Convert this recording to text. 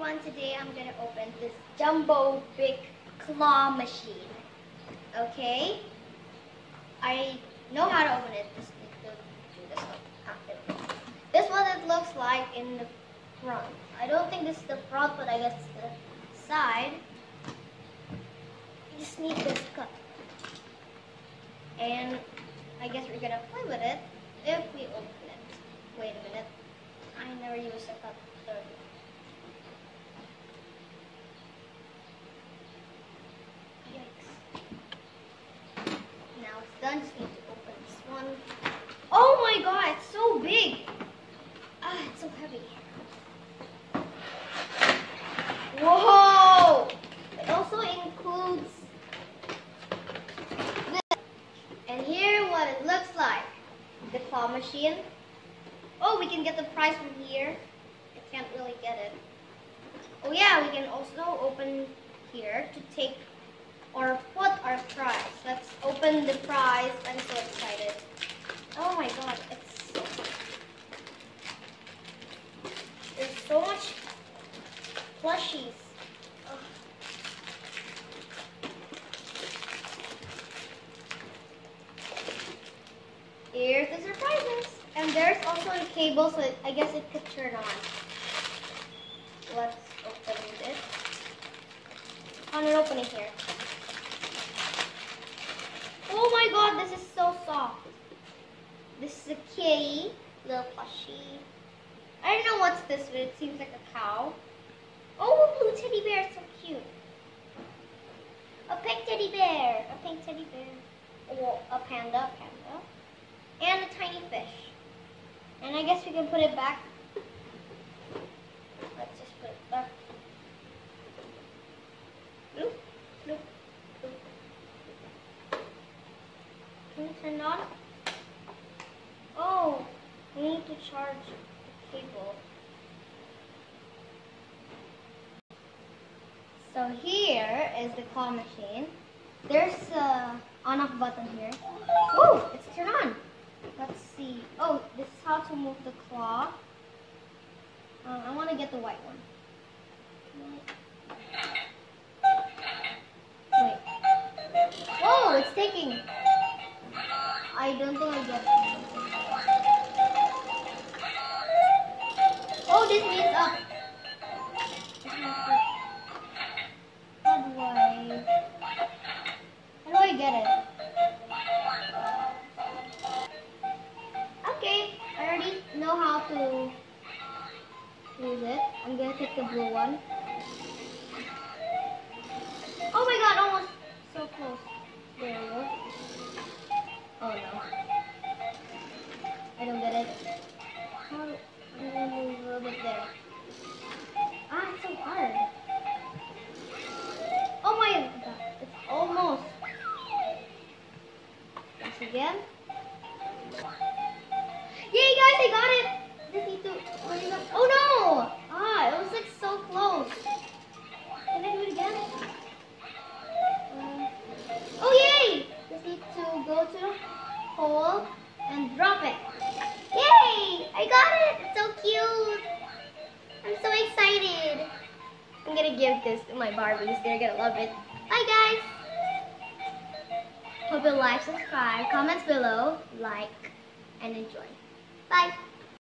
today I'm gonna open this jumbo big claw machine. Okay? I know how to open it. To do this one. Ah. This one it looks like in the front. I don't think this is the front, but I guess the side. You just need this cut. And I guess we're gonna play with it if we open it. Wait a minute. I never used a cup. Sorry. Done. Just need to open this one. Oh my god, it's so big. Ah, it's so heavy. Whoa! It also includes this. And here what it looks like. The claw machine. Oh, we can get the price from here. I can't really get it. Oh yeah, we can also open here to take our prize. Open the prize. I'm so excited. Oh my god, it's so There's so much plushies. Here's the surprises. And there's also a cable, so I guess it could turn on. Let's open this. On an opening here. Oh my god, this is so soft. A kitty, little plushie. I don't know what's this, but it seems like a cow. Oh, a blue teddy bear, so cute. A pink teddy bear, a pink teddy bear. Oh, a panda, panda. And a tiny fish. And I guess we can put it back. Let's just put it back. Bloop, bloop, bloop. Can you turn it on? Oh, we need to charge the cable. So here is the claw machine. There's a on-off button here. Woo! It's turned on. Let's see. Oh, this is how to move the claw. Um, I want to get the white one. Wait. Oh, it's taking. I don't think I get it. Get it? Okay, I already know how to use it. I'm gonna take the blue one. Oh my god, almost so close. There we go. Oh no. I don't get it. How, I'm gonna move a little bit there. Ah, it's so hard. Again. Yay guys, I got it! Just need to. Oh no! Ah, it was like so close. Can I do it again? Uh, oh yay! Just need to go to the hole and drop it. Yay! I got it! It's so cute! I'm so excited. I'm gonna give this to my Barbies. They're gonna love it. Bye guys! Like, subscribe, comments below, like, and enjoy. Bye!